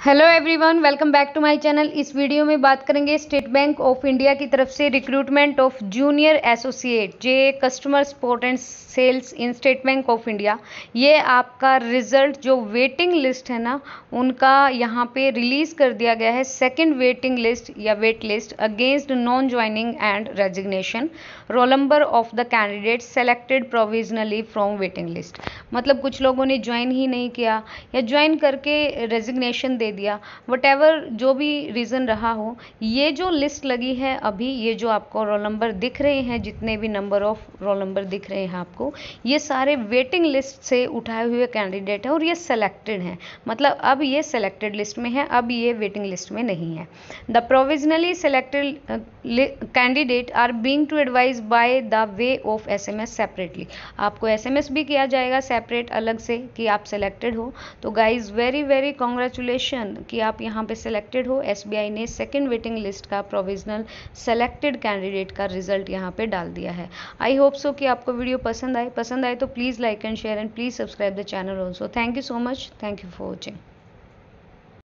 Hello everyone welcome back to my channel इस video में बात करेंगे स्टेट बैंक ऑफ़ इंडिया की तरफ़ से recruitment of junior associate J customer support and sales in State Bank of India ये आपका रिज़ल्ट जो वेटिंग लिस्ट है ना, उनका यहाँ पे रिलीज़ कर दिया गया है सेकंड वेटिंग लिस्ट या wait list against non joining and resignation roll number of the candidate selected provisionally from waiting list मतलब कुछ लोगों ने ज्वाइन ही नहीं किया या ज्वाइन करके रेजिग्नेशन दे दिया। वट जो भी रीज़न रहा हो, ये जो लिस्ट लगी है अभी, ये जो आपको रोल नंबर दिख रहे हैं, जितने भी नंबर ऑफ़ रोल नंबर दिख रहे हैं आपको, ये सारे वेटिंग लिस्ट से उठाए हुए कैंडिडेट हैं और ये सेलेक्टेड हैं। मतलब अब ये सेलेक्टेड लिस्ट में है, अब ये वेटिंग लिस्ट में नहीं है। The provisionally selected candidate are being to advise by the way of S M S separately आपको एस एम एस भी किया जाएगा सेपरेट अलग से, कि आप सेलेक्टेड हो। तो गाइज़ वेरी वेरी कॉन्ग्रेचुलेशन कि आप यहाँ पे सिलेक्टेड हो एसबीआई ने सेकेंड वेटिंग लिस्ट का प्रोविजनल सेलेक्टेड कैंडिडेट का रिज़ल्ट यहाँ पे डाल दिया है। आई होप सो कि आपको वीडियो पसंद आए। पसंद आए तो please like and share and please subscribe the channel also thank you so much thank you for watching